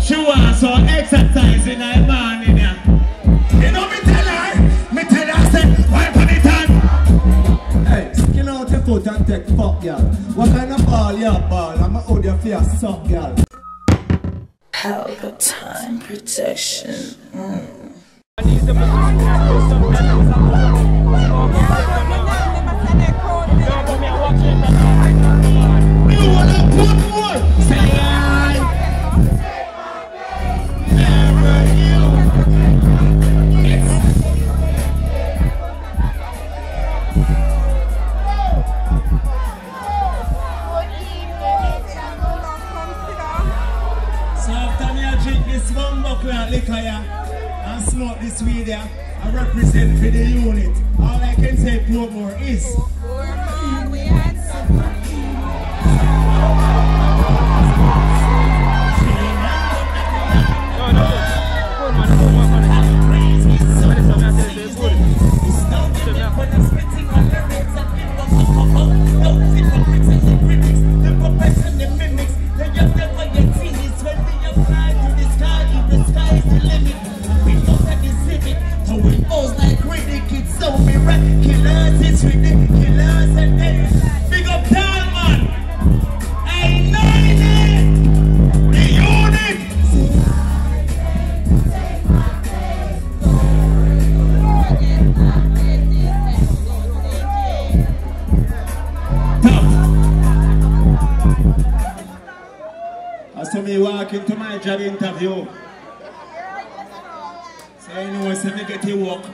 She wants some exercise in her morning, yeah. You know me tell her, me tell her, say, wipe on it on. Hey, skin out your foot and take fuck, girl. What kind of ball you ball? I'ma hold your face suck, girl. Pelpa time production. Mm. You wanna put walk into my job interview. Say, you know, say me get to work.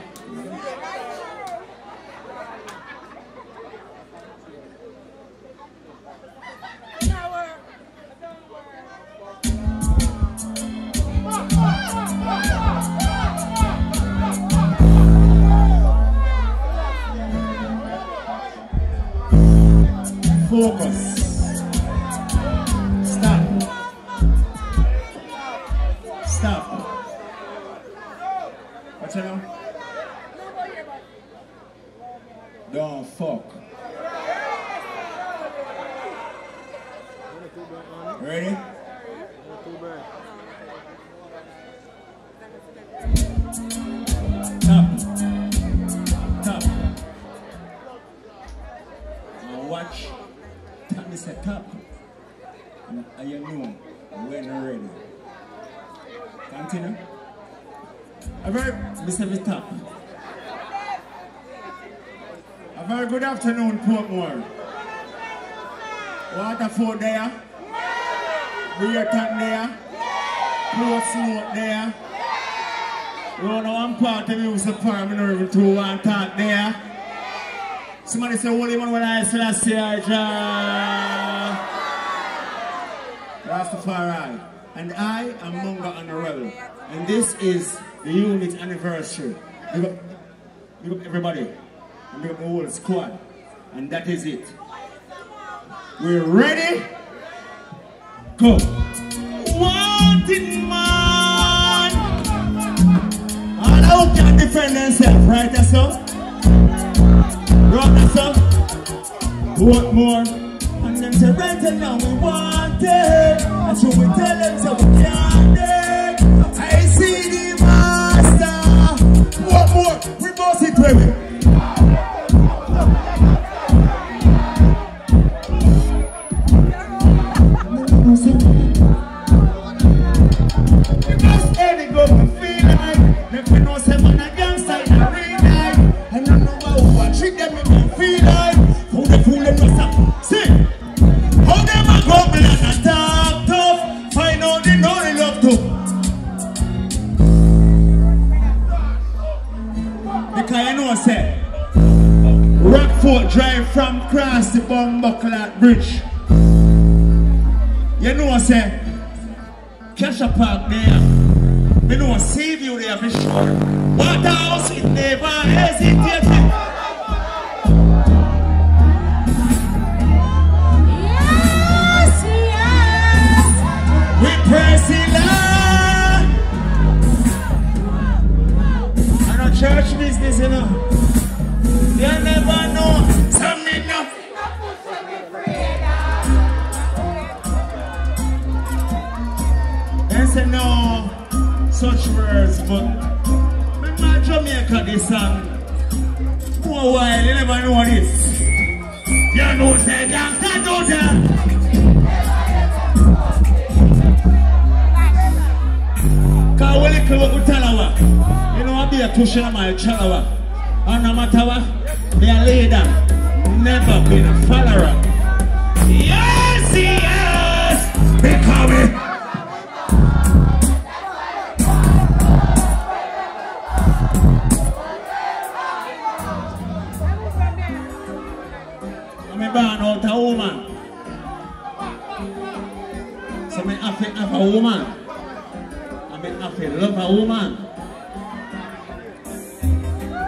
Focus. Watch. Me say tap. And I you know when ready. Continue. A very, Mr. Vitap. A very good afternoon, Portmore. Waterford there. Braeton there. Portsmouth there. You know one part of music farm, you know, even two one talk there. Somebody say, Holy man, when I say I say I Rastafari. And I am Munga Honorable. And this is the unit anniversary. Up, up everybody. And up the whole squad. And that is it. We're ready? Go. Man. All out can defend themselves, right? That's so? Right, that's so? What more? And them say, right now we want it. And so we tell them, so we can't it. I see the master. What more? We both it, baby. Bumbuckler of my Chalawa. And no matter what, be a leader, never been a follower. Yes, yes, becoming. I'm a born out a woman. So to have a woman. Love a woman.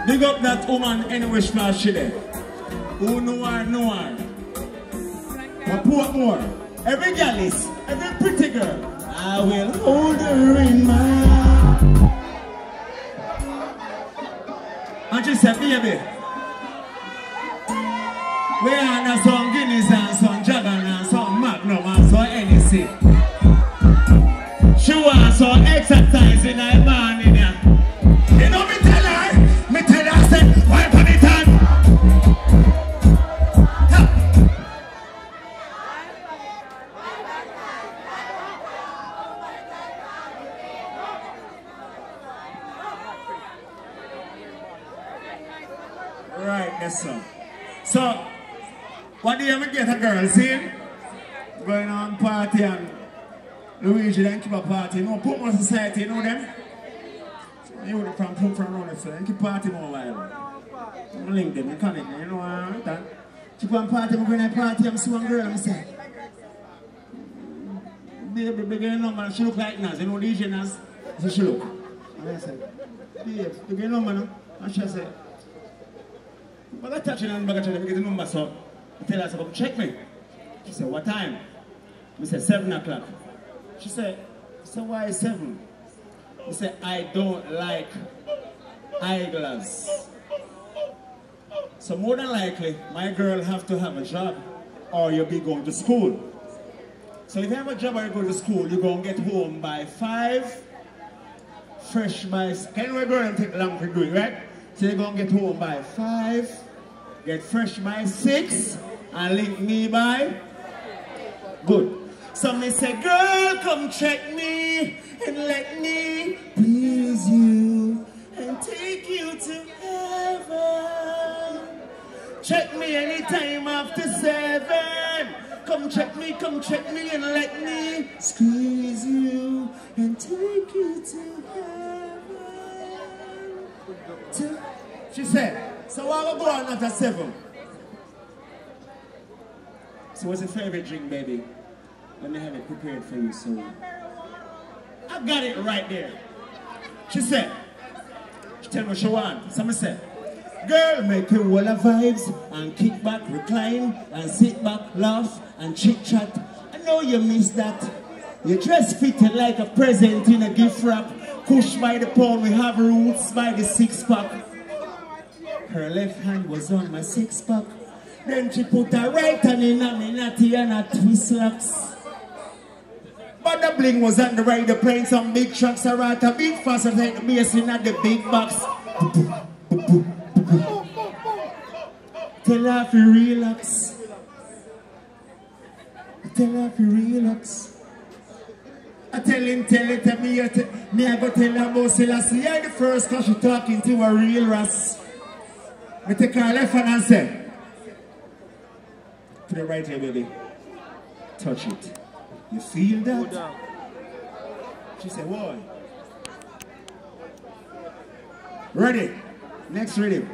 Big up that woman small she there. Who know her, know her. But Portmore. Every girl is, every pretty girl. I will hold her in my And she said, baby, we are some Society, you know them? You know from Puma from around so they keep party more while. I'm link them, you connect them, you know what that. Keep on party, I'm going to party, I'm see one girl, I'm say, baby, baby, man, she look like Nas, you know DJ Nas? So she look. And I said, babe, baby, man, and she said, but I touch it and touch it, I get the number, so I tell her, so come check me. She said, what time? We said, 7 o'clock. She said, so why 7? He said, I don't like eyeglass. So more than likely, my girl have to have a job or you'll be going to school. So if you have a job or you go to school, you're going to get home by 5, fresh by... Can we go and take long to do it, right? So you're going to get home by 5, get fresh by 6, and link me by... Good. So me say, girl, come check me and let me to heaven. Check me anytime after seven. Come check me, come check me and let me squeeze you and take you to heaven. She said, so I will go on after seven. So what's your favorite drink, baby? Let me have it prepared for you, soon. I've got it right there. She said, tell me what she want. So said, girl, make you all the vibes and kick back, recline and sit back, laugh and chit chat. I know you miss that. Your dress fitted like a present in a gift wrap. Kush by the pound, we have roots by the six pack. Her left hand was on my six pack. Then she put her right hand in a me and a twist locks. The bling was on the right, the playing some big tracks are right a bit faster than the bass at the big box. Tell her to relax. Tell her to relax. I tell him, tell it, tell me, I tell- me I go tell her about oh, Selassie. I the first cause she talking to a real ras. Me take her left hand and say, put it right here, baby. Touch it. You feel that? She said, boy. Ready. Next ready. Me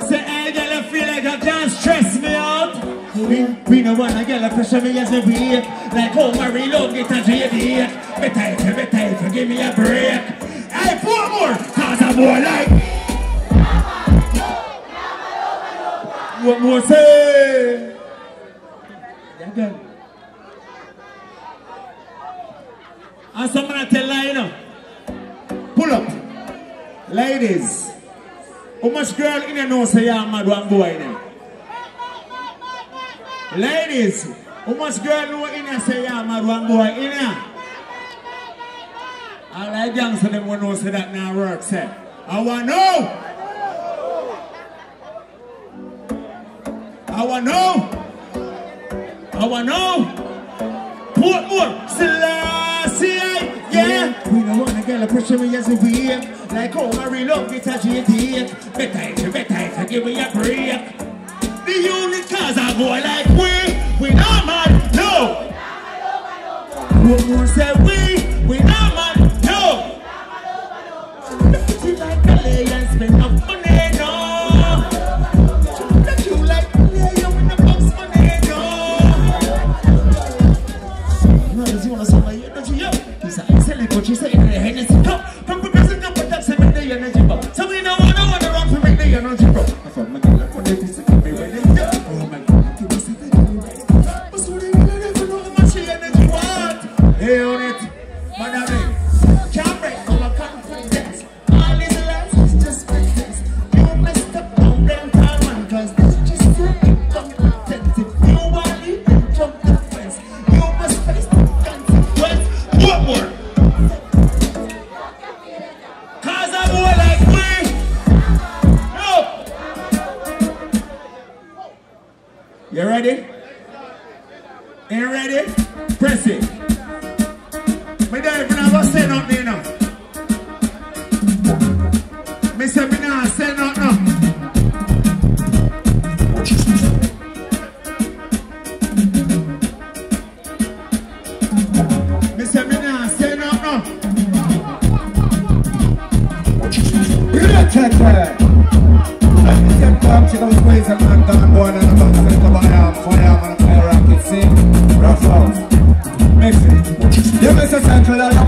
say, hey, girl, I feel like I can't stress me out. We, we no want a get to pressure me as a week. Like, oh, my reload, get a JD. Better if you, better if you give me a break. Hey, four more, cause I'm more like. And I tell her, pull up. Ladies, how much girl in the know say mad one boy in there? Ladies, how much girl know in here say yeah, mad one boy in here? I like gangster them when know say that now work, say. I want to know. Know. I want know. Portmore, Selassie, yeah. We don't want a girl to pressure me as a week. Like oh, I really love it at GT. Better it, better give me a break. The unit cause I go like we, we not mad, no. Portmore say we, want. Hey, on it, madam,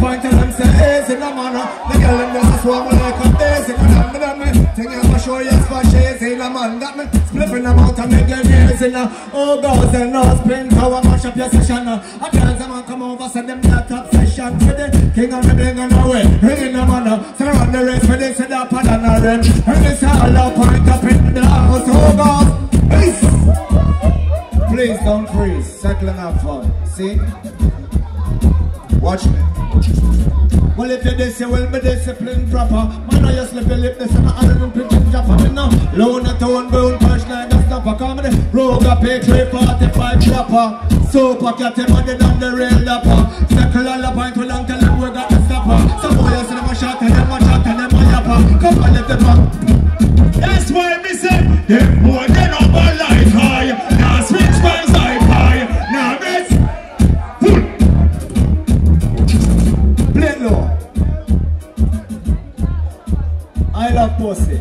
point and them say, easy, no man. Uh. The girl in is one when they come daisy. And I'm the dummy. Think I'm a show yes for easy, no man. Got me spliffing them out and make them easy now. Oh, girls and no spin power, mash up your session. I tell them man come over, send them that obsession. For the king of the bling and away. Ringing them on now. Uh. So run the race for this, and that pad and a rim. And this all up, point up in the house. Oh, girls. Peace. Please don't freeze. And have fun. See? Watch me. Well, if you this, you be disciplined proper. Man, I just slip your lip, this and I don't pitch drop me now. Low the tone, brown, punch like a stopper. Come in, rogue up, eh, pay 345 dropper. Super cat, him the down the rail dapper. Circle all the point, we long tell them we got the stopper. Some boys, see them a shot, and them a shot, and them a yapper. Come on, lift them up. That's why me say, them more than up a life high. Now switch my I love pussy.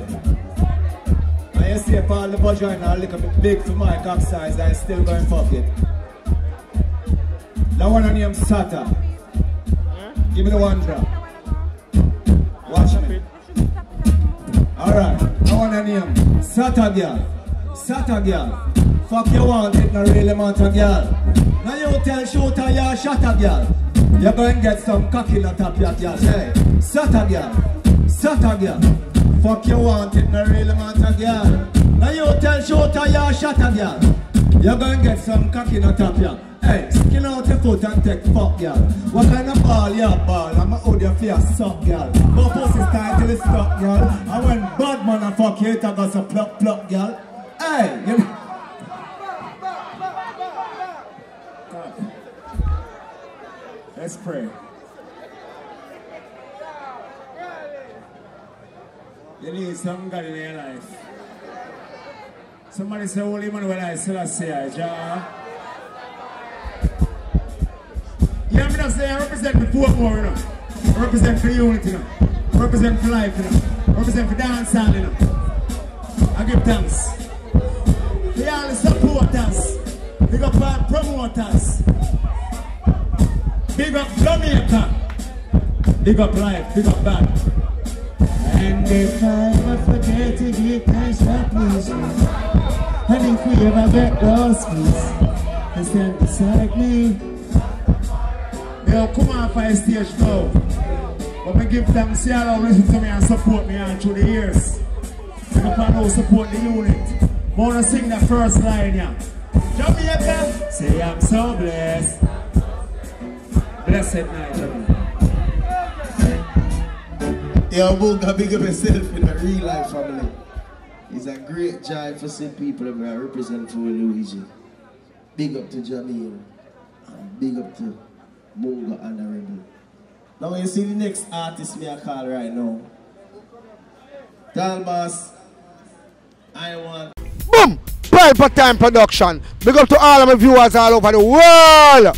And you see if all the vagina a little bit big for my cock size, I still going fuck it. That one named Sata. Give me the one drop. Watch me. Alright, that one named Sata girl. Sata girl. Fuck you want it, not really matter girl. Now you tell shooter you shot a girl. You go and get some cocky on top your girl. Hey, Sata girl. Sata girl. Fuck you want it, no really matter girl. Now you tell shooter you a girl. You're gonna get some cocky on top your Hey, skin out your foot and take fuck, girl. What kind of ball you ball? I'ma hold your face suck, girl. But pussy style till it's stuck, girl. And when bad man a fuck you, it a go so pluck, pluck, girl. Hey, you... Let's pray. You need some God in life. Somebody say, Holy man, when I still say. Yeah, I'm I represent the Portmore, you know. I represent for unity, you know. I represent for life, you know. I represent for dancehall, you know. I give thanks. They all the supporters. Big up our promoters. Big up Jamaica. Big up life, big up bad. And if I ever forget to give thanks for please. And if we ever get lost, please, then stand beside me. They'll come off my stage now. But me give thanks to y'all listen to me and support me all through the years. Big up and support the unit. I want to sing that first line, yeah. Jamaica, say I'm so blessed. Blessed night, Yo, Booga, big up yourself in a real life family. It's a great joy for seeing people I represent for Luigi. Big up to Jamil. And big up to Munga Honorable. Now you see the next artist me I call right now. Dalmas. I want Boom! Pelpa Time Production. Big up to all of my viewers all over the world.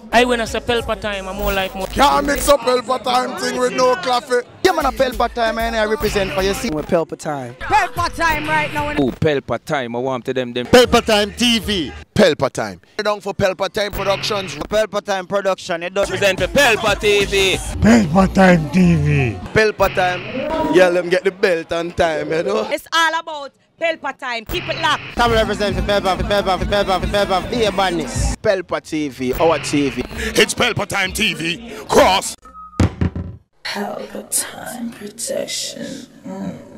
I when I say Pelpa time, I'm more like more. Can't mix up Pelpa Time thing with no coffee. Yeah, man, a Pelpa Time, and I represent for you. See, with Pelpa Time. Pelpa time right now. Oh, Pelpa time. I want to them them. Pelpa Time TV. Pelpa Time. Down for Pelpa Time Productions. Pelpa Time Production. It does Represent for Pelpa TV. Pelpa Time TV. Pelpa Time. Yeah, let them get the belt on time, you know. It's all about Pelpa time. Keep it locked. Come represent for Pelpa, for Pelpa, for Pelpa, for Pelpa. Be a badness. Pelpa TV, our TV. It's Pelpa Time TV. Cross. Pelpa time production. Mm.